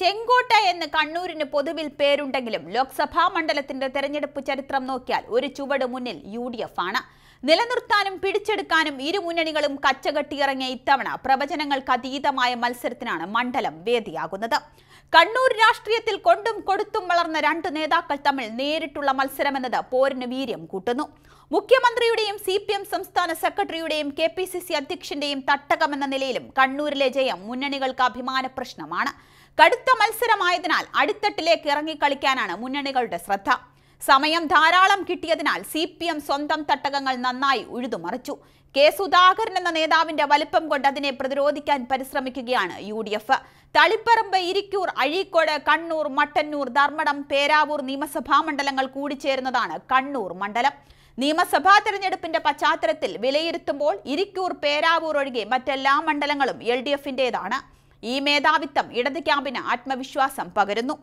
ചെങ്കോട്ട എന്ന് കണ്ണൂരിന് പൊതുവിൽ പേരുണ്ടെങ്കിലും ലോക്സഭാ മണ്ഡലത്തിന്റെ തെരഞ്ഞെടുപ്പ് ചരിത്രം നോക്കിയാൽ ഒരു ചുവട് മുന്നിൽ യു ഡി എഫ് ആണ്. നിലനിർത്താനും പിടിച്ചെടുക്കാനും ഇരു മുന്നണികളും കച്ചകെട്ടിയിറങ്ങിയ ഇത്തവണ പ്രവചനങ്ങൾക്ക് അതീതമായ മത്സരത്തിനാണ് മണ്ഡലം വേദിയാകുന്നത്. കണ്ണൂർ രാഷ്ട്രീയത്തിൽ കൊണ്ടും കൊടുത്തും വളർന്ന രണ്ട് നേതാക്കൾ തമ്മിൽ നേരിട്ടുള്ള മത്സരമെന്നത് പോരിന് വീര്യം കൂട്ടുന്നു. മുഖ്യമന്ത്രിയുടെയും സി പി എം സംസ്ഥാന സെക്രട്ടറിയുടെയും കെ പി സി സി അധ്യക്ഷന്റെയും തട്ടകമെന്ന നിലയിലും കണ്ണൂരിലെ ജയം മുന്നണികൾക്ക് അഭിമാന പ്രശ്നമാണ് കടുത്ത മത്സരമായതിനാൽ അടിത്തട്ടിലേക്ക് ഇറങ്ങിക്കളിക്കാനാണ് മുന്നണികളുടെ ശ്രദ്ധ. സമയം ധാരാളം കിട്ടിയതിനാൽ സി പി എം സ്വന്തം തട്ടകങ്ങൾ നന്നായി ഉഴുതുമറിച്ചു. കെ സുധാകരൻ എന്ന നേതാവിന്റെ വലിപ്പം കൊണ്ട് അതിനെ പ്രതിരോധിക്കാൻ പരിശ്രമിക്കുകയാണ് U D F. Taliparamba Irikkur Azhikode Kannur Mattannur Dharmadam Peravoor നിയമസഭാ മണ്ഡലങ്ങൾ കൂടിച്ചേരുന്നതാണ് കണ്ണൂർ മണ്ഡലം. നിയമസഭാ തെരഞ്ഞെടുപ്പിന്റെ പശ്ചാത്തലത്തിൽ വിലയിരുത്തുമ്പോൾ ഇരിക്കൂർ പേരാവൂർ ഒഴികെ മറ്റെല്ലാ മണ്ഡലങ്ങളും എൽ ഡി എഫിന്റേതാണ്. ഈ മേധാവിത്വം ഇടത് ക്യാമ്പിന് ആത്മവിശ്വാസം പകരുന്നു.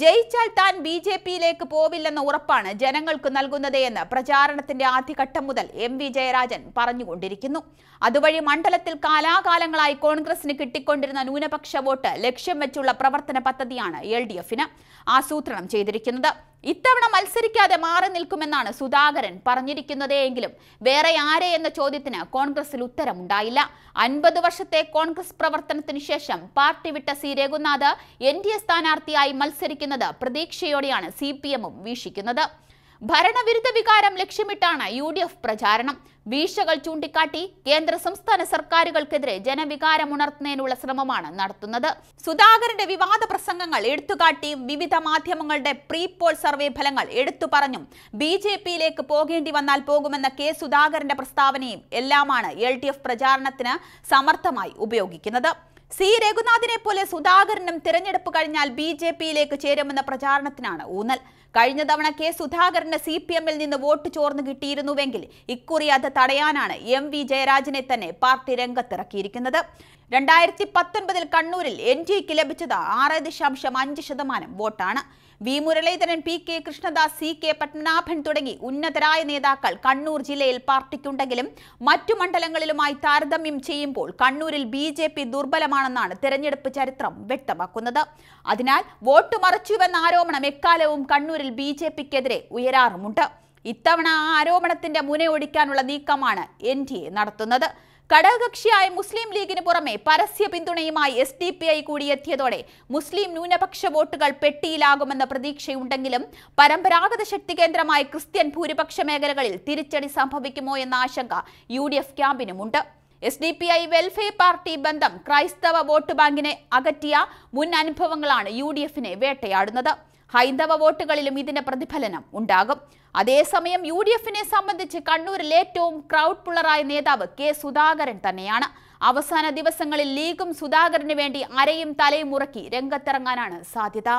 ജയിച്ചാൽ താൻ ബി ജെ പിയിലേക്ക് പോവില്ലെന്ന ഉറപ്പാണ് ജനങ്ങൾക്ക് നൽകുന്നത് എന്ന് പ്രചാരണത്തിന്റെ ആദ്യഘട്ടം മുതൽ എം വി ജയരാജൻ പറഞ്ഞുകൊണ്ടിരിക്കുന്നു. അതുവഴി മണ്ഡലത്തിൽ കാലാകാലങ്ങളായി കോൺഗ്രസിന് കിട്ടിക്കൊണ്ടിരുന്ന ന്യൂനപക്ഷ വോട്ട് ലക്ഷ്യം വെച്ചുള്ള പ്രവർത്തന പദ്ധതിയാണ് എൽ ഡി എഫിന് ആസൂത്രണം ചെയ്തിരിക്കുന്നത്. ഇത്തവണ മത്സരിക്കാതെ മാറി നിൽക്കുമെന്നാണ് സുധാകരൻ പറഞ്ഞിരിക്കുന്നതെങ്കിലും വേറെ ആരെ എന്ന ചോദ്യത്തിന് കോൺഗ്രസിൽ ഉത്തരമുണ്ടായില്ല. അൻപത് വർഷത്തെ കോൺഗ്രസ് പ്രവർത്തനത്തിന് ശേഷം പാർട്ടി വിട്ട C Raghunath N D A സ്ഥാനാർത്ഥിയായി മത്സരിക്കുന്നത് പ്രതീക്ഷയോടെയാണ് സി പി എമ്മും വീക്ഷിക്കുന്നത്. ഭരണവിരുദ്ധ വികാരം ലക്ഷ്യമിട്ടാണ് യു ഡി എഫ് പ്രചാരണം. വീഴ്ചകൾ ചൂണ്ടിക്കാട്ടി കേന്ദ്ര സംസ്ഥാന സർക്കാരുകൾക്കെതിരെ ജനവികാരം ഉണർത്തുന്നതിനുള്ള ശ്രമമാണ് നടത്തുന്നത്. സുധാകരന്റെ വിവാദ പ്രസംഗങ്ങൾ എടുത്തുകാട്ടിയും വിവിധ മാധ്യമങ്ങളുടെ പ്രീ പോൾ സർവേ ഫലങ്ങൾ എടുത്തു പറഞ്ഞും ബി ജെ പിയിലേക്ക് പോകേണ്ടി വന്നാൽ പോകുമെന്ന കെ സുധാകരന്റെ പ്രസ്താവനയും എല്ലാമാണ് എൽ ഡി എഫ് പ്രചാരണത്തിന് സമർത്ഥമായി ഉപയോഗിക്കുന്നത്. സി രഘുനാഥിനെ പോലെ സുധാകരനും തിരഞ്ഞെടുപ്പ് കഴിഞ്ഞാൽ ബി ജെ പിയിലേക്ക് ചേരുമെന്ന പ്രചാരണത്തിനാണ് ഊന്നൽ. കഴിഞ്ഞ തവണ കെ സുധാകരന് സി പി എമ്മിൽ നിന്ന് വോട്ട് ചോർന്നു കിട്ടിയിരുന്നുവെങ്കിൽ ഇക്കുറി അത് തടയാനാണ് എം വി ജയരാജനെ തന്നെ പാർട്ടി രംഗത്തിറക്കിയിരിക്കുന്നത്. രണ്ടായിരത്തി പത്തൊൻപതിൽ കണ്ണൂരിൽ എൻ ഡിക്ക് ലഭിച്ചത് ആറ് ദശാംശം അഞ്ച് ശതമാനം വോട്ടാണ്. V Muraleedharan P K Krishnadas C K Padmanabhan തുടങ്ങി ഉന്നതരായ നേതാക്കൾ കണ്ണൂർ ജില്ലയിൽ പാർട്ടിക്കുണ്ടെങ്കിലും മറ്റു മണ്ഡലങ്ങളിലുമായി താരതമ്യം ചെയ്യുമ്പോൾ കണ്ണൂരിൽ ബി ജെ പി ദുർബലമാണെന്നാണ് തെരഞ്ഞെടുപ്പ് ചരിത്രം വ്യക്തമാക്കുന്നത്. അതിനാൽ വോട്ട് മറച്ചുവെന്ന ആരോപണം എക്കാലവും കണ്ണൂരിൽ ബി ജെ പിക്കെതിരെ ഉയരാറുമുണ്ട്. ഇത്തവണ ആ ആരോപണത്തിന്റെ മുനയൊടിക്കാനുള്ള നീക്കമാണ് എൻ ഡി എ നടത്തുന്നത്. ഘടകകക്ഷിയായ മുസ്ലിം ലീഗിന് പുറമെ പരസ്യ പിന്തുണയുമായി എസ് ഡി പി ഐ കൂടിയെത്തിയതോടെ മുസ്ലിം ന്യൂനപക്ഷ വോട്ടുകൾ പെട്ടിയിലാകുമെന്ന പ്രതീക്ഷയുണ്ടെങ്കിലും പരമ്പരാഗത ശക്തി കേന്ദ്രമായ ക്രിസ്ത്യൻ ഭൂരിപക്ഷ മേഖലകളിൽ തിരിച്ചടി സംഭവിക്കുമോ എന്ന ആശങ്ക U D F ക്യാമ്പിനുമുണ്ട്. S D P I welfare party ബന്ധം ക്രൈസ്തവ വോട്ട് ബാങ്കിനെ അകറ്റിയ മുൻ അനുഭവങ്ങളാണ് യു ഡി എഫിനെ വേട്ടയാടുന്നത്. ഹൈന്ദവ വോട്ടുകളിലും ഇതിന്റെ പ്രതിഫലനം ഉണ്ടാകും. അതേസമയം യു ഡി എഫിനെ സംബന്ധിച്ച് കണ്ണൂരിൽ ഏറ്റവും ക്രൗഡ് പുള്ളറായ നേതാവ് കെ സുധാകരൻ തന്നെയാണ്. അവസാന ദിവസങ്ങളിൽ ലീഗും സുധാകരന് വേണ്ടി അരയും തലയും മുറക്കി രംഗത്തിറങ്ങാനാണ് സാധ്യത.